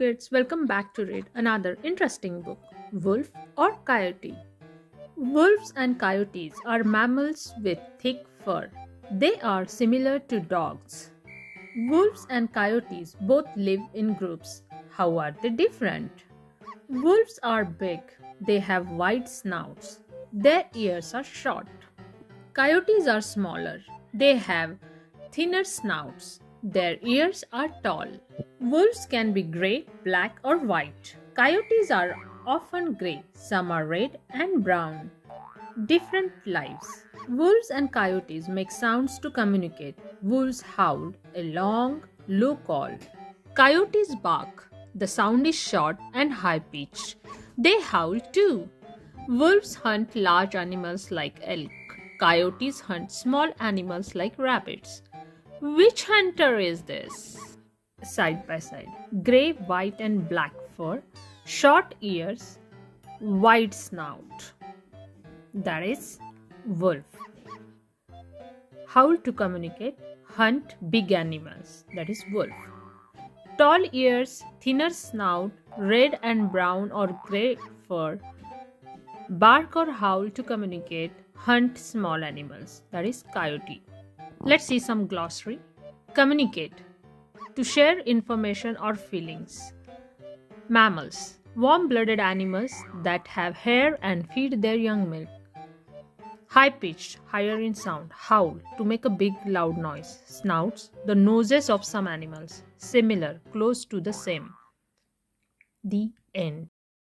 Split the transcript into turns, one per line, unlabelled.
kids, welcome back to read another interesting book Wolf or Coyote. Wolves and coyotes are mammals with thick fur. They are similar to dogs. Wolves and coyotes both live in groups. How are they different? Wolves are big. They have wide snouts. Their ears are short. Coyotes are smaller. They have thinner snouts. Their ears are tall. Wolves can be gray, black, or white. Coyotes are often gray, some are red and brown. Different lives. Wolves and coyotes make sounds to communicate. Wolves howl, a long, low call. Coyotes bark. The sound is short and high pitched. They howl too. Wolves hunt large animals like elk. Coyotes hunt small animals like rabbits. Which hunter is this? Side by side. Grey, white, and black fur, short ears, wide snout. That is wolf. Howl to communicate, hunt big animals. That is wolf. Tall ears, thinner snout, red and brown or grey fur. Bark or howl to communicate, hunt small animals. That is coyote. Let's see some glossary. Communicate. To share information or feelings. Mammals. Warm blooded animals that have hair and feed their young milk. High pitched, higher in sound. Howl. To make a big loud noise. Snouts. The noses of some animals. Similar, close to the same. The end.